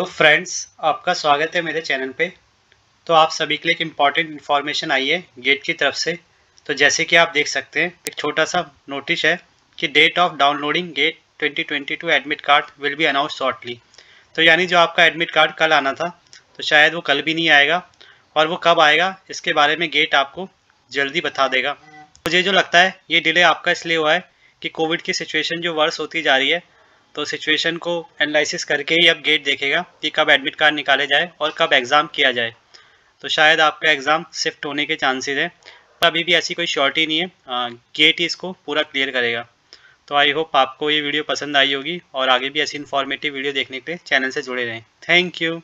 तो फ्रेंड्स आपका स्वागत है मेरे चैनल पे। तो आप सभी के लिए एक इंपॉर्टेंट इन्फॉर्मेशन आई है गेट की तरफ़ से। तो जैसे कि आप देख सकते हैं, एक छोटा सा नोटिस है कि date of downloading GATE 2022 admit card will be announce shortly तो यानी जो आपका एडमिट कार्ड कल आना था तो शायद वो कल भी नहीं आएगा और वो कब आएगा, इसके बारे में गेट आपको जल्दी बता देगा। मुझे जो लगता है, ये डिले आपका इसलिए हुआ है कि कोविड की सिचुएशन जो वर्स होती जा रही है तो सिचुएशन को एनालिसिस करके ही अब गेट देखेगा कि कब एडमिट कार्ड निकाले जाए और कब एग्ज़ाम किया जाए। तो शायद आपका एग्ज़ाम शिफ्ट होने के चांसेस हैं। पर अभी भी ऐसी कोई श्योरिटी नहीं है। आ, गेट ही इसको पूरा क्लियर करेगा। तो आई होप आपको ये वीडियो पसंद आई होगी और आगे भी ऐसी इन्फॉर्मेटिव वीडियो देखने के लिए चैनल से जुड़े रहें। Thank you